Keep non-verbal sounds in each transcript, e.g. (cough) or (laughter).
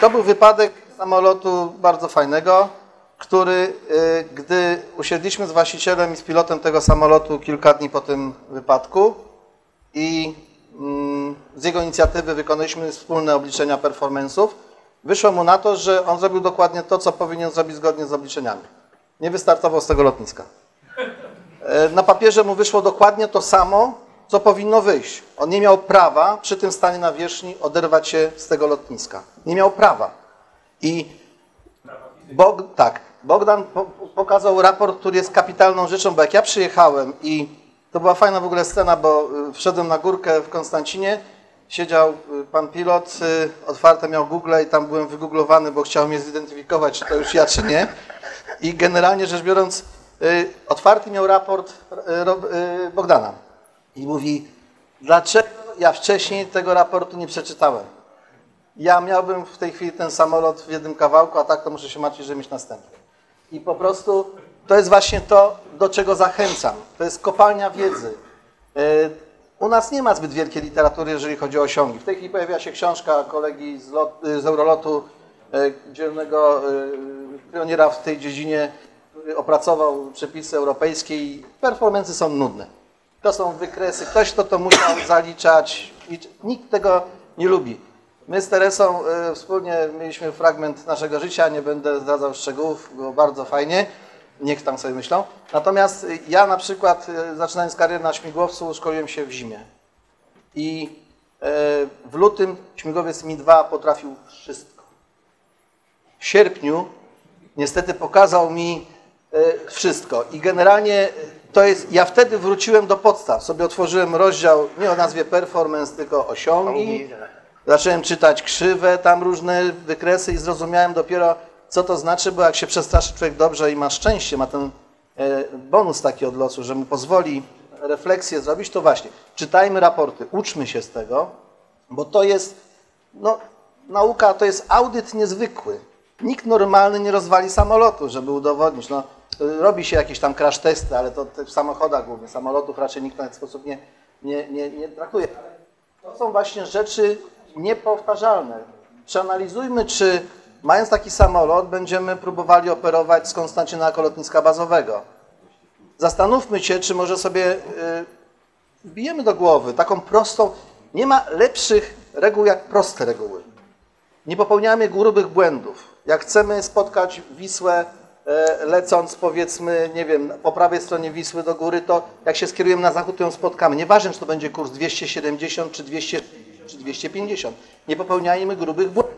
To był wypadek samolotu bardzo fajnego, który, y, gdy usiedliśmy z właścicielem i z pilotem tego samolotu kilka dni po tym wypadku i mm, z jego inicjatywy wykonaliśmy wspólne obliczenia performance'ów, wyszło mu na to, że on zrobił dokładnie to, co powinien zrobić zgodnie z obliczeniami. Nie wystartował z tego lotniska. E, Na papierze mu wyszło dokładnie to samo, co powinno wyjść. On nie miał prawa przy tym stanie na wierzchni oderwać się z tego lotniska. Nie miał prawa. I Bog, tak, Bogdan po, pokazał raport, który jest kapitalną rzeczą, bo jak ja przyjechałem i to była fajna w ogóle scena, bo y, wszedłem na górkę w Konstancinie, siedział y, pan pilot, y, otwarte miał Google i tam byłem wygooglowany, bo chciał mnie zidentyfikować, czy to już ja, czy nie. I generalnie rzecz biorąc, otwarty miał raport Bogdana. I mówi, dlaczego ja wcześniej tego raportu nie przeczytałem? Ja miałbym w tej chwili ten samolot w jednym kawałku, a tak to muszę się martwić, żeby mieć następny. I po prostu to jest właśnie to, do czego zachęcam. To jest kopalnia wiedzy. Y, U nas nie ma zbyt wielkiej literatury, jeżeli chodzi o osiągi. W tej chwili pojawia się książka kolegi z, lot, y, z Eurolotu, y, dzielnego pioniera w tej dziedzinie, który opracował przepisy europejskie i performance są nudne. To są wykresy, ktoś kto to musiał zaliczać nikt tego nie lubi. My z Teresą y, wspólnie mieliśmy fragment naszego życia, nie będę zdradzał szczegółów, było bardzo fajnie, niech tam sobie myślą. Natomiast ja na przykład, y, zaczynając karierę na śmigłowcu, szkoliłem się w zimie. I y, w lutym śmigłowiec Mi-2 potrafił wszystko. W sierpniu niestety pokazał mi wszystko. I generalnie to jest, ja wtedy wróciłem do podstaw. Sobie otworzyłem rozdział nie o nazwie performance, tylko osiągi. Zacząłem czytać krzywe, tam różne wykresy i zrozumiałem dopiero, co to znaczy, bo jak się przestraszy człowiek dobrze i ma szczęście, ma ten e, bonus taki od losu, że mu pozwoli refleksję zrobić, to właśnie, czytajmy raporty, uczmy się z tego, bo to jest, no, nauka to jest audyt niezwykły. Nikt normalny nie rozwali samolotu, żeby udowodnić. No, robi się jakieś tam crash testy, ale to w samochodach głównie, samolotów raczej nikt w ten sposób nie, nie, nie, nie traktuje. To są właśnie rzeczy niepowtarzalne. Przeanalizujmy, czy mając taki samolot, będziemy próbowali operować z Konstancyna jako lotniska bazowego. Zastanówmy się, czy może sobie y, wbijemy do głowy taką prostą. Nie ma lepszych reguł jak proste reguły. Nie popełniamy grubych błędów. Jak chcemy spotkać Wisłę lecąc powiedzmy, nie wiem, po prawej stronie Wisły do góry, to jak się skierujemy na zachód, to ją spotkamy. Nieważne, czy to będzie kurs 270 czy 200 czy 250. Nie popełniajmy grubych błędów.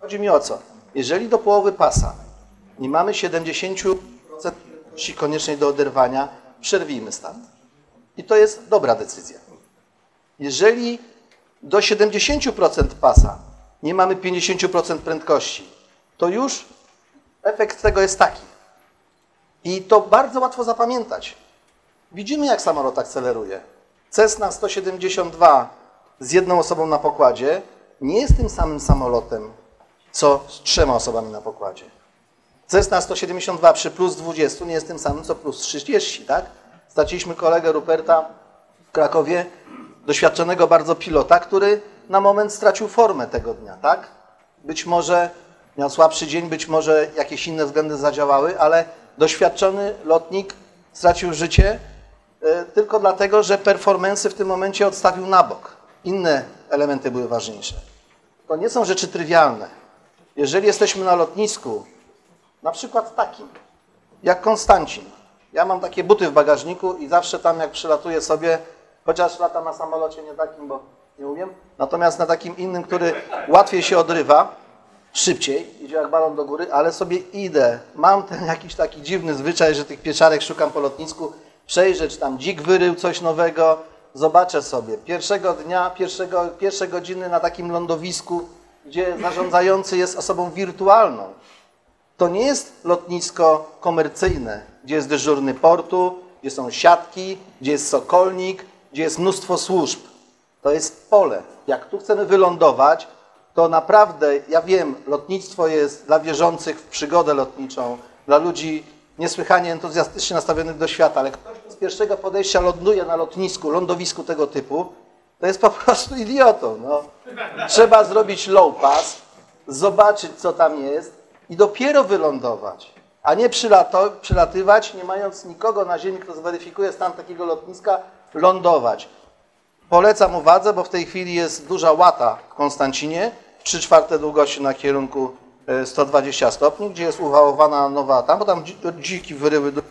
Chodzi mi o co? Jeżeli do połowy pasa nie mamy 70% prędkości koniecznej do oderwania, przerwijmy start. I to jest dobra decyzja. Jeżeli do 70% pasa nie mamy 50% prędkości, to już efekt tego jest taki. I to bardzo łatwo zapamiętać. Widzimy, jak samolot akceleruje. Cessna 172 z jedną osobą na pokładzie nie jest tym samym samolotem, co z trzema osobami na pokładzie. Cessna 172 przy plus 20 nie jest tym samym, co plus 30, tak? Straciliśmy kolegę Ruperta w Krakowie, doświadczonego bardzo pilota, który na moment stracił formę tego dnia, tak? Być może miał słabszy dzień, być może jakieś inne względy zadziałały, ale doświadczony lotnik stracił życie y, tylko dlatego, że performance w tym momencie odstawił na bok. Inne elementy były ważniejsze. To nie są rzeczy trywialne. Jeżeli jesteśmy na lotnisku, na przykład takim, jak Konstancin. Ja mam takie buty w bagażniku i zawsze tam jak przylatuję sobie, chociaż latam na samolocie nie takim, bo nie umiem, natomiast na takim innym, który łatwiej się odrywa, szybciej, idzie jak balon do góry, ale sobie idę. Mam ten jakiś taki dziwny zwyczaj, że tych pieczarek szukam po lotnisku, przejrzę, tam dzik wyrył coś nowego, zobaczę sobie. Pierwszego dnia, pierwszego, pierwsze godziny na takim lądowisku, gdzie zarządzający jest osobą wirtualną. To nie jest lotnisko komercyjne, gdzie jest dyżurny portu, gdzie są siatki, gdzie jest sokolnik, gdzie jest mnóstwo służb. To jest pole. Jak tu chcemy wylądować, to naprawdę, ja wiem, lotnictwo jest dla wierzących w przygodę lotniczą, dla ludzi niesłychanie entuzjastycznie nastawionych do świata, ale ktoś, kto z pierwszego podejścia ląduje na lotnisku, lądowisku tego typu, to jest po (laughs) prostu idiotą. No. Trzeba zrobić low pass, zobaczyć, co tam jest i dopiero wylądować, a nie przylato, przylatywać, nie mając nikogo na ziemi, kto zweryfikuje stan takiego lotniska, lądować. Polecam uwadze, bo w tej chwili jest duża łata w Konstancinie, 3 czwarte długości na kierunku e, 120 stopni, gdzie jest uwałowana nowa tam, bo tam dzi- dziki wyryły do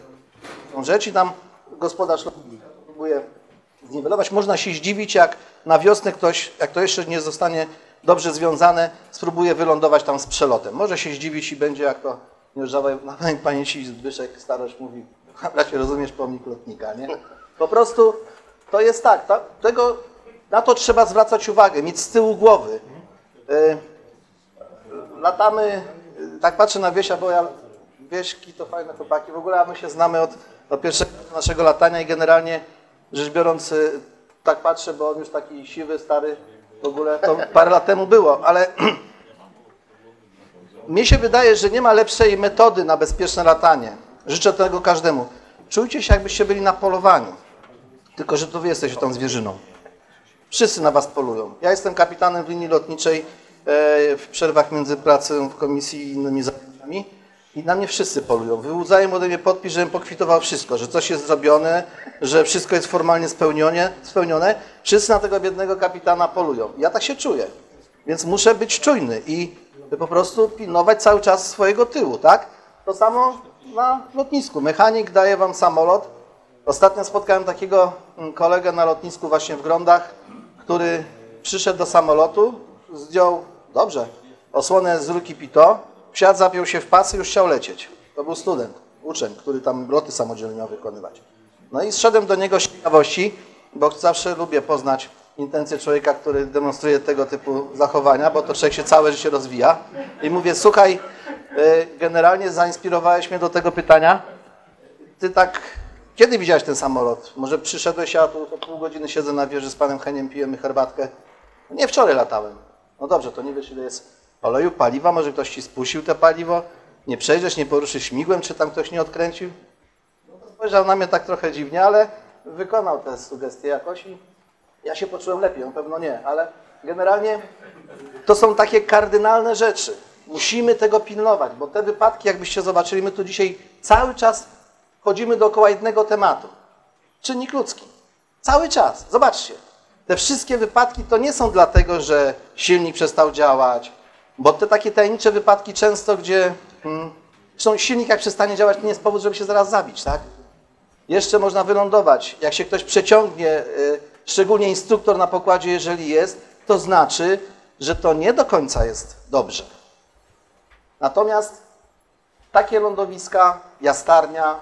rzecz i tam gospodarz próbuje zniwelować. Można się zdziwić, jak na wiosnę ktoś, jak to jeszcze nie zostanie dobrze związane, spróbuje wylądować tam z przelotem. Może się zdziwić i będzie, jak to nie używaj (laughs) na pamięci Zbyszek Starość mówi, (laughs) bracie, rozumiesz pomnik lotnika, nie? Po prostu to jest tak, ta, tego, na to trzeba zwracać uwagę, mieć z tyłu głowy. Y, latamy, y, tak patrzę na Wiesia, bo ja, Wieśki to fajne chłopaki, w ogóle my się znamy od, od pierwszego naszego latania i generalnie rzecz biorąc, y, tak patrzę, bo on już taki siwy, stary, w ogóle to parę lat temu było, ale (clears throat) mnie się wydaje, że nie ma lepszej metody na bezpieczne latanie. Życzę tego każdemu. Czujcie się, jakbyście byli na polowaniu, tylko że to wy jesteście tą zwierzyną. Wszyscy na was polują. Ja jestem kapitanem w linii lotniczej e, w przerwach między pracą w komisji i innymi zajęciami i na mnie wszyscy polują. Wyłudzają ode mnie podpis, żebym pokwitował wszystko, że coś jest zrobione, że wszystko jest formalnie spełnione. spełnione. Wszyscy na tego biednego kapitana polują. Ja tak się czuję. Więc muszę być czujny i po prostu pilnować cały czas swojego tyłu, tak? To samo na lotnisku. Mechanik daje wam samolot. Ostatnio spotkałem takiego mm, kolegę na lotnisku właśnie w Grądach, który przyszedł do samolotu, zdjął, dobrze, osłonę z ruki Pito, wsiadł, zapiął się w pasy i już chciał lecieć. To był student, uczeń, który tam loty samodzielnie miał wykonywać. No i zszedłem do niego z ciekawości, bo zawsze lubię poznać intencje człowieka, który demonstruje tego typu zachowania, bo to człowiek się całe życie rozwija. I mówię, słuchaj, y, generalnie zainspirowałeś mnie do tego pytania. Ty tak, kiedy widziałeś ten samolot? Może przyszedłeś, ja tu pół godziny siedzę na wieży z panem Heniem, pijemy herbatkę. Nie, wczoraj latałem. No dobrze, to nie wiesz ile jest oleju, paliwa, może ktoś ci spuścił te paliwo, nie przejdziesz, nie poruszysz śmigłem, czy tam ktoś nie odkręcił? No to spojrzał na mnie tak trochę dziwnie, ale wykonał te sugestie jakoś i ja się poczułem lepiej, on pewno nie, ale generalnie to są takie kardynalne rzeczy. Musimy tego pilnować, bo te wypadki, jakbyście zobaczyli, my tu dzisiaj cały czas chodzimy dookoła jednego tematu. Czynnik ludzki. Cały czas. Zobaczcie. Te wszystkie wypadki to nie są dlatego, że silnik przestał działać, bo te takie tajemnicze wypadki często, gdzie hmm, silnik jak przestanie działać, to nie jest powód, żeby się zaraz zabić, tak? Jeszcze można wylądować. Jak się ktoś przeciągnie, y, szczególnie instruktor na pokładzie, jeżeli jest, to znaczy, że to nie do końca jest dobrze. Natomiast takie lądowiska, jastarnia,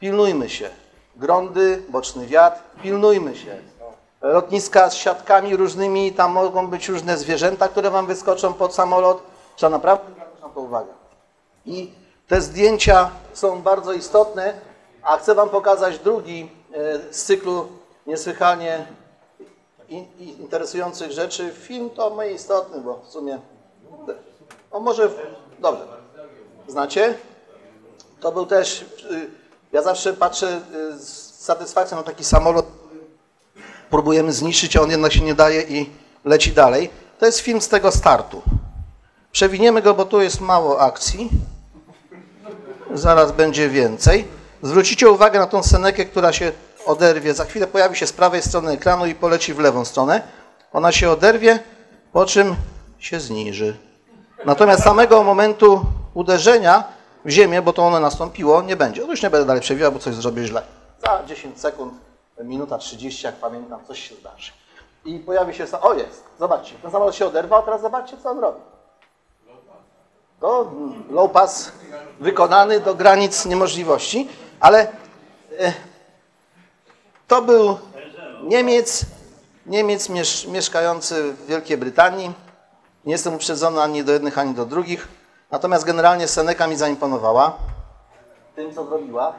pilnujmy się. Grądy, boczny wiatr, pilnujmy się. Lotniska z siatkami różnymi, tam mogą być różne zwierzęta, które wam wyskoczą pod samolot. Trzeba naprawdę zwracać na to uwagę. I te zdjęcia są bardzo istotne, a chcę wam pokazać drugi e, z cyklu niesłychanie interesujących rzeczy. Film to mniej istotny, bo w sumie... O może... Dobrze. Znacie? To był też... Ja zawsze patrzę y, z satysfakcją na taki samolot, próbujemy zniszczyć, a on jednak się nie daje i leci dalej. To jest film z tego startu. Przewiniemy go, bo tu jest mało akcji. Zaraz będzie więcej. Zwrócicie uwagę na tą scenekę, która się oderwie. Za chwilę pojawi się z prawej strony ekranu i poleci w lewą stronę. Ona się oderwie, po czym się zniży. Natomiast samego momentu uderzenia ziemię, bo to ono nastąpiło, nie będzie. Otóż nie będę dalej przewijał, bo coś zrobię źle. Za 10 sekund, minuta 30, jak pamiętam, coś się zdarzy. I pojawi się... O, jest! Zobaczcie, ten samolot się oderwał, a teraz zobaczcie, co on robi. To mm, low pass wykonany do granic niemożliwości, ale e, to był Niemiec, Niemiec miesz, mieszkający w Wielkiej Brytanii. Nie jestem uprzedzony ani do jednych, ani do drugich. Natomiast generalnie Seneca mi zaimponowała tym, co zrobiła.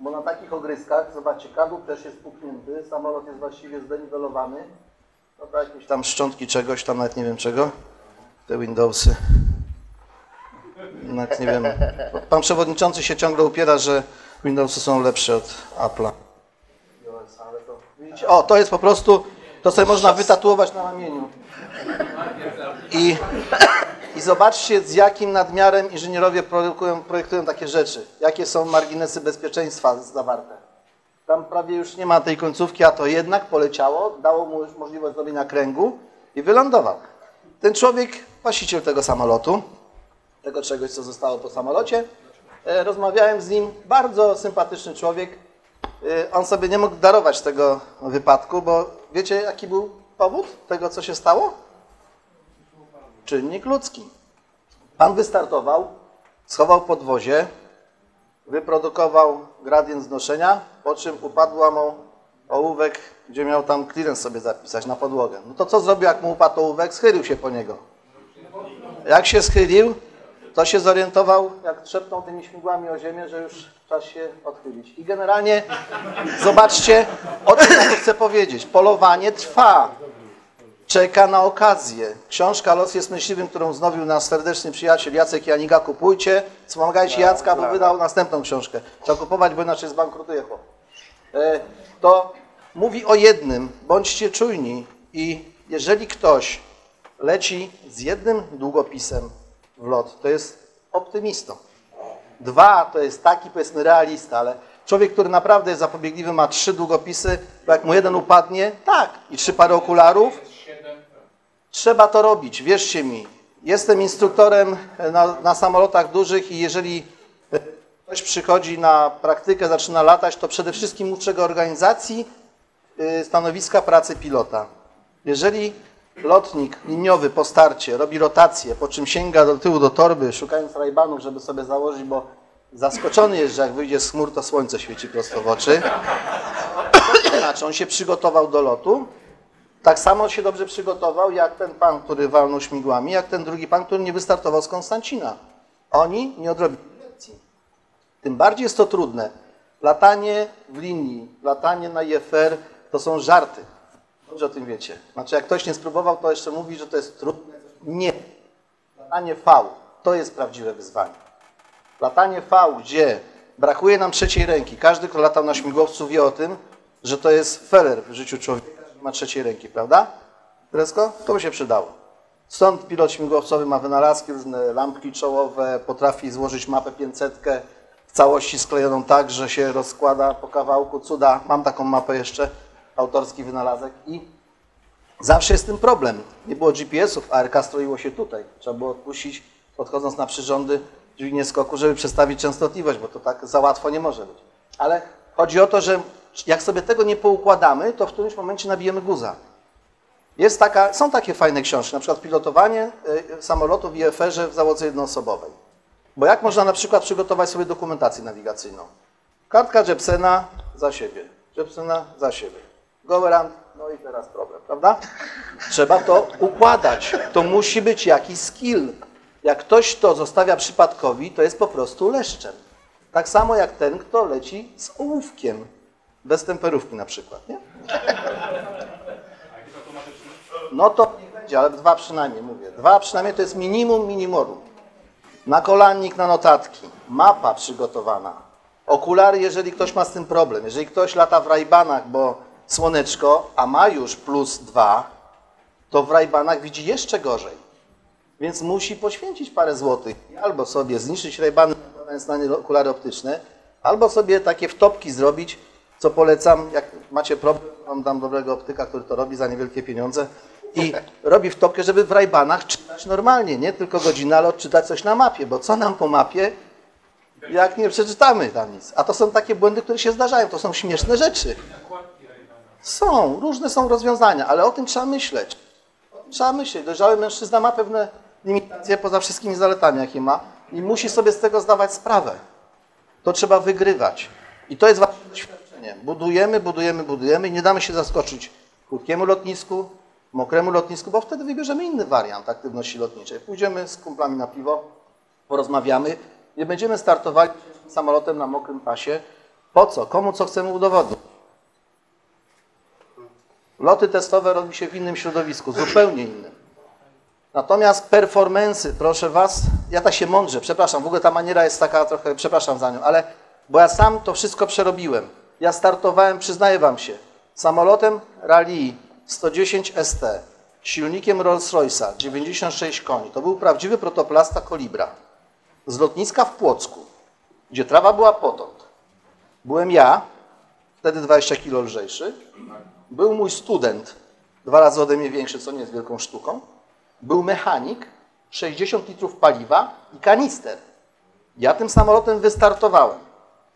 Bo na takich ogryskach, zobaczcie, kadłub też jest puknięty, samolot jest właściwie zdeniwelowany. No to jakieś tam szczątki czegoś, tam nawet nie wiem czego. Te Windowsy. Nawet nie wiem. Pan przewodniczący się ciągle upiera, że Windowsy są lepsze od Apple'a. O, to jest po prostu, to sobie można wytatuować na ramieniu. I, I zobaczcie, z jakim nadmiarem inżynierowie projektują, takie rzeczy. Jakie są marginesy bezpieczeństwa zawarte. Tam prawie już nie ma tej końcówki, a to jednak poleciało, dało mu już możliwość zrobienia kręgu i wylądował. Ten człowiek, właściciel tego samolotu, tego czegoś, co zostało po samolocie, e, rozmawiałem z nim, bardzo sympatyczny człowiek. E, On sobie nie mógł darować tego wypadku, bo wiecie, jaki był powód tego, co się stało? Czynnik ludzki. Pan wystartował, schował podwozie, wyprodukował gradient znoszenia, po czym upadła mu ołówek, gdzie miał tam clearance sobie zapisać na podłogę. No to co zrobił, jak mu upadł ołówek? Schylił się po niego. Jak się schylił, to się zorientował, jak trzepnął tymi śmigłami o ziemię, że już czas się odchylić. I generalnie, zobaczcie, o czym chcę powiedzieć. Polowanie trwa. Czeka na okazję. Książka Los jest myśliwym, którą znowił nasz serdeczny przyjaciel Jacek Janiga. Kupujcie, wspomagajcie Jacka, bo wydał następną książkę. Trzeba kupować, bo inaczej zbankrutuje chłop. E, To mówi o jednym, bądźcie czujni i jeżeli ktoś leci z jednym długopisem w lot, to jest optymistą. Dwa to jest taki powiedzmy realista, ale człowiek, który naprawdę jest zapobiegliwy, ma trzy długopisy, to jak mu jeden upadnie, tak, i trzy pary okularów, trzeba to robić, wierzcie mi. Jestem instruktorem na, na samolotach dużych i jeżeli ktoś przychodzi na praktykę, zaczyna latać, to przede wszystkim uczę go organizacji y, stanowiska pracy pilota. Jeżeli lotnik liniowy po starcie robi rotację, po czym sięga do tyłu do torby, szukając rajbanów, żeby sobie założyć, bo zaskoczony jest, że jak wyjdzie z chmur, to słońce świeci prosto w oczy. (coughs) Znaczy, on się przygotował do lotu. Tak samo się dobrze przygotował, jak ten pan, który walnął śmigłami, jak ten drugi pan, który nie wystartował z Konstancina. Oni nie odrobili lekcji. Tym bardziej jest to trudne. Latanie w linii, latanie na IFR to są żarty. Dobrze o tym wiecie. Znaczy, jak ktoś nie spróbował, to jeszcze mówi, że to jest trudne. Nie. Latanie V to jest prawdziwe wyzwanie. Latanie V, gdzie brakuje nam trzeciej ręki. Każdy, kto latał na śmigłowcu, wie o tym, że to jest feller w życiu człowieka, nie ma trzeciej ręki, prawda? Kresko? To by się przydało. Stąd pilot śmigłowcowy ma wynalazki, różne lampki czołowe, potrafi złożyć mapę 500 w całości sklejoną tak, że się rozkłada po kawałku. Cuda, mam taką mapę jeszcze, autorski wynalazek i zawsze jest tym problem. Nie było GPS-ów, ARK stroiło się tutaj. Trzeba było odpuścić, podchodząc na przyrządy dźwignię skoku, żeby przestawić częstotliwość, bo to tak za łatwo nie może być. Ale chodzi o to, że jak sobie tego nie poukładamy, to w którymś momencie nabijemy guza. Jest taka, są takie fajne książki, na przykład pilotowanie y, samolotu w IFR-ze w załodze jednoosobowej. Bo jak można na przykład przygotować sobie dokumentację nawigacyjną? Kartka Jepsena za siebie, Jepsena za siebie. Goerand, no i teraz problem, prawda? Trzeba to układać. To musi być jakiś skill. Jak ktoś to zostawia przypadkowi, to jest po prostu leszczem. Tak samo jak ten, kto leci z ołówkiem. Bez temperówki na przykład, nie? No to nie będzie, ale dwa przynajmniej mówię. Dwa przynajmniej to jest minimum minimorum. Nakolannik na notatki, mapa przygotowana, okulary, jeżeli ktoś ma z tym problem. Jeżeli ktoś lata w rajbanach, bo słoneczko, a ma już plus dwa, to w rajbanach widzi jeszcze gorzej. Więc musi poświęcić parę złotych. Albo sobie zniszczyć rajbany, na okulary optyczne, albo sobie takie wtopki zrobić, co polecam, jak macie problem, dam dobrego optyka, który to robi za niewielkie pieniądze i (laughs) robi wtopkę, żeby w rajbanach czytać normalnie, nie tylko godzinę, ale odczytać coś na mapie, bo co nam po mapie, jak nie przeczytamy tam nic. A to są takie błędy, które się zdarzają, to są śmieszne rzeczy. Są, różne są rozwiązania, ale o tym trzeba myśleć. Trzeba myśleć. Dojrzały mężczyzna ma pewne limitacje poza wszystkimi zaletami, jakie ma i musi sobie z tego zdawać sprawę. To trzeba wygrywać. I to jest właśnie doświadczenie. Budujemy, budujemy, budujemy i nie damy się zaskoczyć krótkiemu lotnisku, mokremu lotnisku, bo wtedy wybierzemy inny wariant aktywności lotniczej. Pójdziemy z kumplami na piwo, porozmawiamy, nie będziemy startowali samolotem na mokrym pasie. Po co? Komu co chcemy udowodnić? Loty testowe robi się w innym środowisku, zupełnie innym. Natomiast performance, proszę Was, ja tak się mądrze, przepraszam, w ogóle ta maniera jest taka trochę, przepraszam za nią, ale bo ja sam to wszystko przerobiłem. Ja startowałem, przyznaję Wam się, samolotem Rallye 110 ST. silnikiem Rolls-Royce'a 96 koni. To był prawdziwy protoplasta Kolibra z lotniska w Płocku, gdzie trawa była potąd. Byłem ja, wtedy 20 kilo lżejszy. Był mój student, dwa razy ode mnie większy, co nie jest wielką sztuką. Był mechanik, 60 litrów paliwa i kanister. Ja tym samolotem wystartowałem,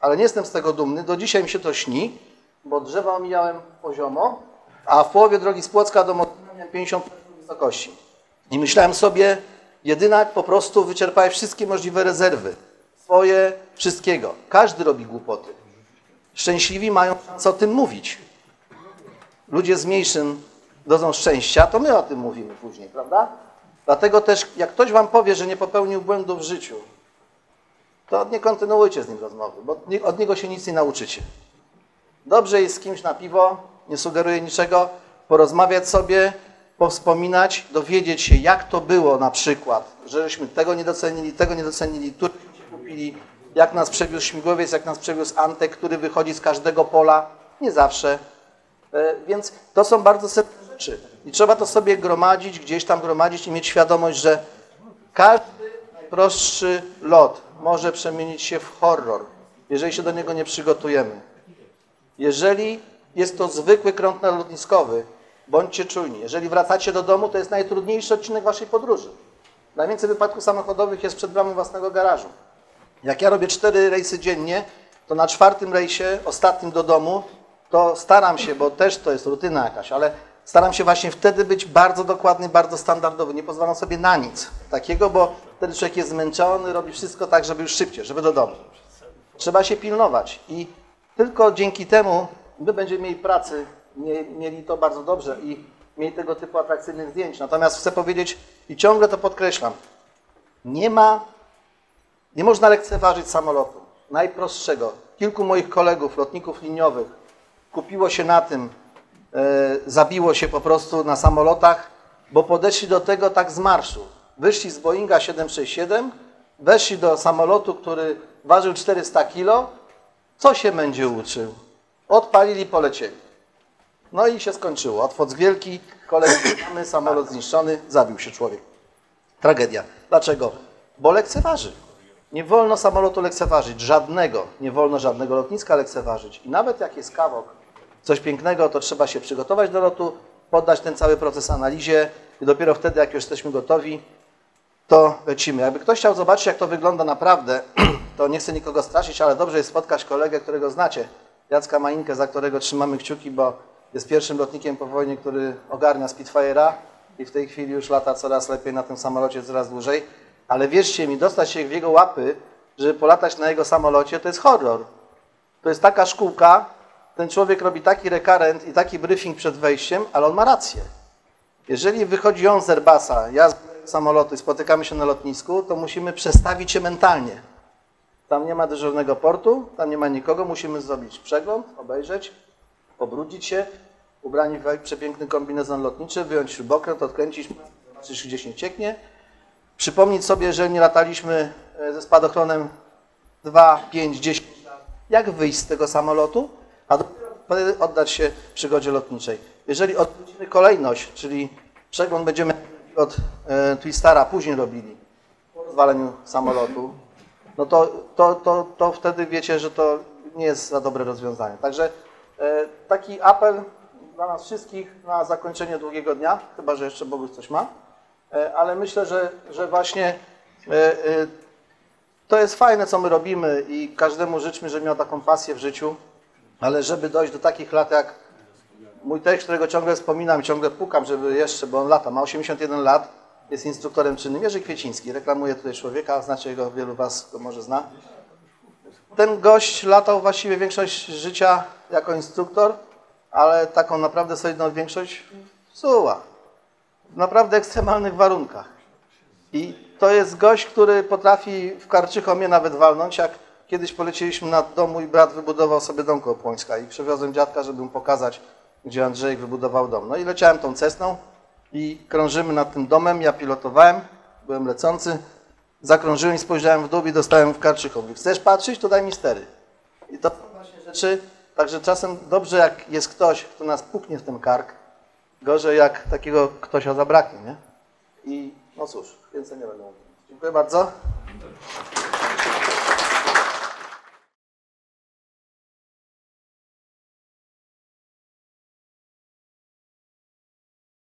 ale nie jestem z tego dumny. Do dzisiaj mi się to śni, bo drzewa omijałem poziomo, a w połowie drogi z Płocka do Motyna miałem 50 metrów wysokości. I myślałem sobie, jedynak po prostu wyczerpałeś wszystkie możliwe rezerwy. Swoje, wszystkiego. Każdy robi głupoty. Szczęśliwi mają co o tym mówić. Ludzie z mniejszym dozą szczęścia, to my o tym mówimy później, prawda? Dlatego też, jak ktoś wam powie, że nie popełnił błędu w życiu, to nie kontynuujcie z nim rozmowy, bo od niego się nic nie nauczycie. Dobrze jest z kimś na piwo, nie sugeruję niczego, porozmawiać sobie, powspominać, dowiedzieć się, jak to było na przykład, żeśmy tego nie docenili, tego nie docenili, tu kupili, jak nas przewiózł śmigłowiec, jak nas przewiózł Antek, który wychodzi z każdego pola, nie zawsze. E, więc to są bardzo setne rzeczy. I trzeba to sobie gromadzić, gdzieś tam gromadzić i mieć świadomość, że każdy najprostszy lot może przemienić się w horror, jeżeli się do niego nie przygotujemy. Jeżeli jest to zwykły krąg lotniskowy, bądźcie czujni. Jeżeli wracacie do domu, to jest najtrudniejszy odcinek waszej podróży. Najwięcej wypadków samochodowych jest przed bramą własnego garażu. Jak ja robię cztery rejsy dziennie, to na czwartym rejsie, ostatnim do domu, to staram się, bo też to jest rutyna jakaś, ale staram się właśnie wtedy być bardzo dokładny, bardzo standardowy. Nie pozwalam sobie na nic takiego, bo wtedy człowiek jest zmęczony, robi wszystko tak, żeby już szybciej, żeby do domu. Trzeba się pilnować i tylko dzięki temu my będziemy mieli pracy, mieli to bardzo dobrze i mieli tego typu atrakcyjnych zdjęć. Natomiast chcę powiedzieć i ciągle to podkreślam, nie ma, nie można lekceważyć samolotu. Najprostszego. Kilku moich kolegów, lotników liniowych, kupiło się na tym, zabiło się po prostu na samolotach, bo podeszli do tego tak z marszu. Wyszli z Boeinga 767, weszli do samolotu, który ważył 400 kilo. Co się będzie uczył? Odpalili, polecieli. No i się skończyło. Otwoc wielki, kolejny (clears throat) samolot zniszczony, zabił się człowiek. Tragedia. Dlaczego? Bo lekceważy. Nie wolno samolotu lekceważyć, żadnego. Nie wolno żadnego lotniska lekceważyć. I nawet jak jest kawok, coś pięknego, to trzeba się przygotować do lotu, poddać ten cały proces analizie i dopiero wtedy, jak już jesteśmy gotowi, to lecimy. Jakby ktoś chciał zobaczyć, jak to wygląda naprawdę, (clears throat) to nie chcę nikogo straszyć, ale dobrze jest spotkać kolegę, którego znacie, Jacka Mainkę, za którego trzymamy kciuki, bo jest pierwszym lotnikiem po wojnie, który ogarnia Spitfire'a i w tej chwili już lata coraz lepiej na tym samolocie, coraz dłużej. Ale wierzcie mi, dostać się w jego łapy, żeby polatać na jego samolocie, to jest horror. To jest taka szkółka, ten człowiek robi taki rekarent i taki briefing przed wejściem, ale on ma rację. Jeżeli wychodzi on z Airbusa, ja z samolotu i spotykamy się na lotnisku, to musimy przestawić się mentalnie. Tam nie ma dyżurnego portu, tam nie ma nikogo, musimy zrobić przegląd, obejrzeć, pobrudzić się, ubrani w przepiękny kombinezon lotniczy, wyjąć śrubokręt, odkręcić, zobaczyć gdzieś nie cieknie, przypomnieć sobie, że nie lataliśmy e, ze spadochronem 2, 5, 10 lat, jak wyjść z tego samolotu, a oddać się przygodzie lotniczej. Jeżeli odwrócimy kolejność, czyli przegląd będziemy od e, Twistara później robili po rozwaleniu samolotu, no to, to, to, to wtedy wiecie, że to nie jest za dobre rozwiązanie. Także e, taki apel dla nas wszystkich na zakończenie długiego dnia, chyba że jeszcze Bogus coś ma, e, ale myślę, że, że właśnie e, to jest fajne, co my robimy i każdemu życzmy, żeby miał taką pasję w życiu, ale żeby dojść do takich lat jak mój tekst, którego ciągle wspominam, ciągle pukam, żeby jeszcze, bo on lata, ma 81 lat, jest instruktorem czynnym, Jerzy Kwieciński, reklamuje tutaj człowieka, znacie go, wielu Was go może zna. Ten gość latał właściwie większość życia jako instruktor, ale taką naprawdę solidną większość Suła. W naprawdę ekstremalnych warunkach. I to jest gość, który potrafi w Karczychomie nawet walnąć, jak kiedyś polecieliśmy nad domu i brat wybudował sobie dom koło Płońska i przywiozłem dziadka, żeby mu pokazać, gdzie Andrzejek wybudował dom. No i leciałem tą cesną i krążymy nad tym domem, ja pilotowałem, byłem lecący, zakrążyłem i spojrzałem w dół i dostałem w Karczychowie. Chcesz patrzeć, to daj mi stery. I to właśnie rzeczy, także czasem dobrze jak jest ktoś, kto nas puknie w ten kark Gorzej jak takiego ktoś zabraknie, nie? I no cóż, więcej nie będę mówił. Dziękuję bardzo.